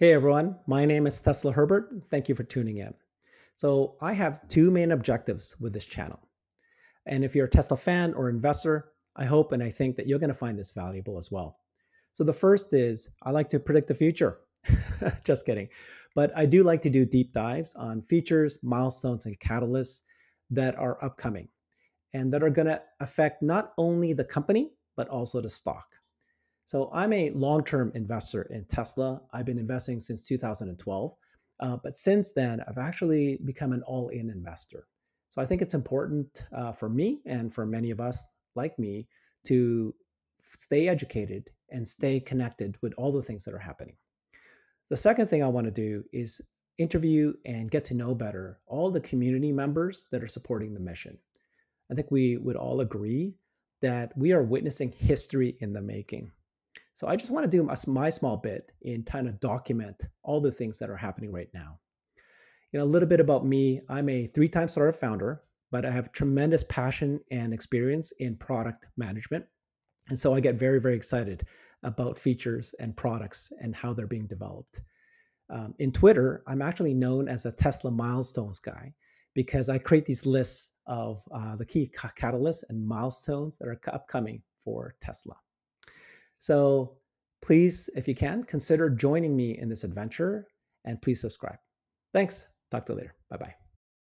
Hey everyone, my name is Tesla Herbert. Thank you for tuning in. So, I have two main objectives with this channel. And if you're a Tesla fan or investor, I hope and I think that you're going to find this valuable as well. So, the first is I like to predict the future. Just kidding. But I do like to do deep dives on features, milestones, and catalysts that are upcoming and that are going to affect not only the company, but also the stock. So I'm a long-term investor in Tesla. I've been investing since 2012, uh, but since then I've actually become an all-in investor. So I think it's important uh, for me and for many of us like me to stay educated and stay connected with all the things that are happening. The second thing I want to do is interview and get to know better all the community members that are supporting the mission. I think we would all agree that we are witnessing history in the making. So I just want to do my small bit in kind of document all the things that are happening right now. You know, a little bit about me. I'm a three-time startup founder, but I have tremendous passion and experience in product management. And so I get very, very excited about features and products and how they're being developed. Um, in Twitter, I'm actually known as a Tesla milestones guy because I create these lists of uh, the key catalysts and milestones that are upcoming for Tesla. So please, if you can, consider joining me in this adventure and please subscribe. Thanks. Talk to you later. Bye bye.